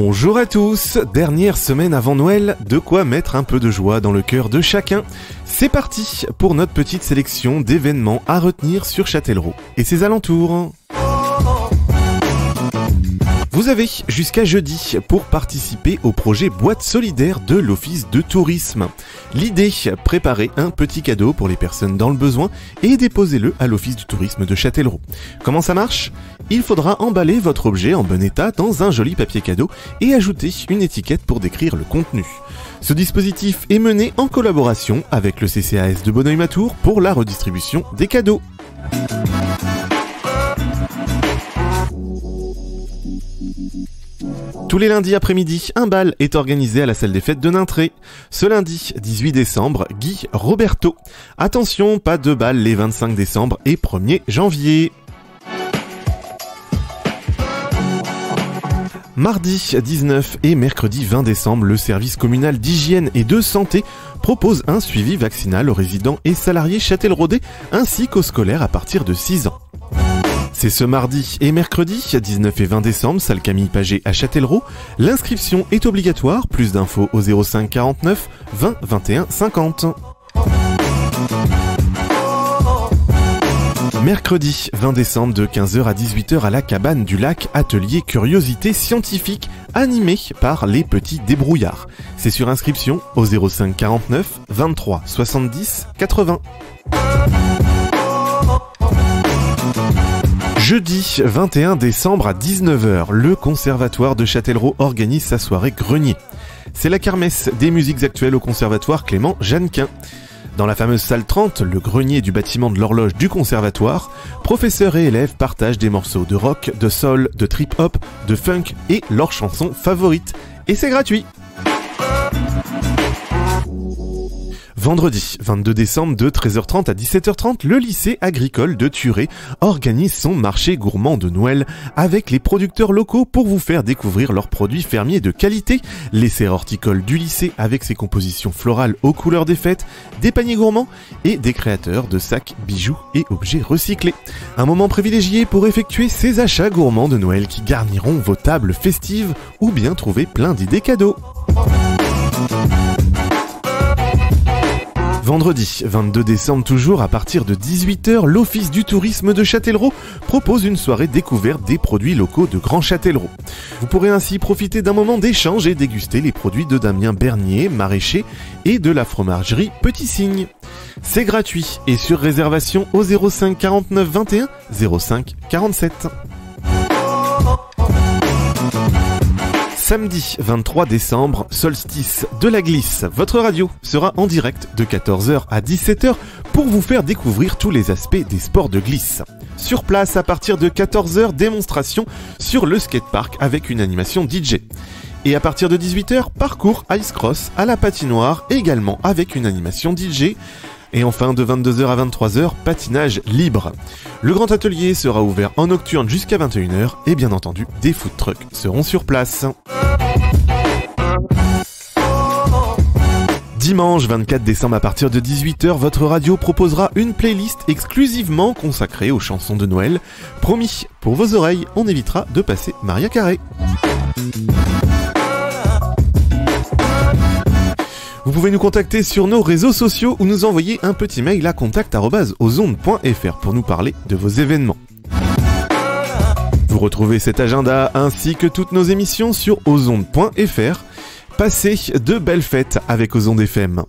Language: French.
Bonjour à tous, dernière semaine avant Noël, de quoi mettre un peu de joie dans le cœur de chacun. C'est parti pour notre petite sélection d'événements à retenir sur Châtellerault et ses alentours. Vous avez jusqu'à jeudi pour participer au projet boîte solidaire de l'Office de tourisme. L'idée, préparer un petit cadeau pour les personnes dans le besoin et déposez-le à l'Office du tourisme de Châtellerault. Comment ça marche? Il faudra emballer votre objet en bon état dans un joli papier cadeau et ajouter une étiquette pour décrire le contenu. Ce dispositif est mené en collaboration avec le CCAS de Bonneuil-Matour pour la redistribution des cadeaux. Tous les lundis après-midi, un bal est organisé à la salle des fêtes de Nintré. Ce lundi 18 décembre, Guy Roberto. Attention, pas de bal les 25 décembre et 1er janvier. Mardi 19 et mercredi 20 décembre, le service communal d'hygiène et de santé propose un suivi vaccinal aux résidents et salariés châtelleraudais ainsi qu'aux scolaires à partir de 6 ans. C'est ce mardi et mercredi, 19 et 20 décembre, salle Camille Paget à Châtellerault. L'inscription est obligatoire. Plus d'infos au 05 49 20 21 50. Mercredi 20 décembre de 15h à 18h à la cabane du lac, atelier curiosité scientifique animé par les petits débrouillards. C'est sur inscription au 05 49 23 70 80. Jeudi 21 décembre à 19h, le Conservatoire de Châtellerault organise sa soirée grenier. C'est la kermesse des musiques actuelles au Conservatoire Clément Jeannequin. Dans la fameuse salle 30, le grenier du bâtiment de l'horloge du conservatoire, professeurs et élèves partagent des morceaux de rock, de soul, de trip-hop, de funk et leurs chansons favorites. Et c'est gratuit Vendredi 22 décembre de 13h30 à 17h30, le lycée agricole de Turé organise son marché gourmand de Noël avec les producteurs locaux pour vous faire découvrir leurs produits fermiers de qualité, les serres horticoles du lycée avec ses compositions florales aux couleurs des fêtes, des paniers gourmands et des créateurs de sacs, bijoux et objets recyclés. Un moment privilégié pour effectuer ces achats gourmands de Noël qui garniront vos tables festives ou bien trouver plein d'idées cadeaux. Vendredi 22 décembre toujours, à partir de 18h, l'Office du tourisme de Châtellerault propose une soirée découverte des produits locaux de Grand Châtellerault. Vous pourrez ainsi profiter d'un moment d'échange et déguster les produits de Damien Bernier, maraîcher, et de la fromagerie Petit Cygne. C'est gratuit et sur réservation au 05 49 21 05 47. Samedi 23 décembre, solstice de la glisse. Votre radio sera en direct de 14h à 17h pour vous faire découvrir tous les aspects des sports de glisse. Sur place à partir de 14h, démonstration sur le skatepark avec une animation DJ. Et à partir de 18h, parcours Ice Cross à la patinoire également avec une animation DJ. Et enfin, de 22h à 23h, patinage libre. Le grand atelier sera ouvert en nocturne jusqu'à 21h et bien entendu, des food trucks seront sur place. Dimanche 24 décembre à partir de 18h, votre radio proposera une playlist exclusivement consacrée aux chansons de Noël. Promis, pour vos oreilles, on évitera de passer Maria Carré. Vous pouvez nous contacter sur nos réseaux sociaux ou nous envoyer un petit mail à contact.ozonde.fr pour nous parler de vos événements. Vous retrouvez cet agenda ainsi que toutes nos émissions sur ozonde.fr. Passez de belles fêtes avec Ozonde FM.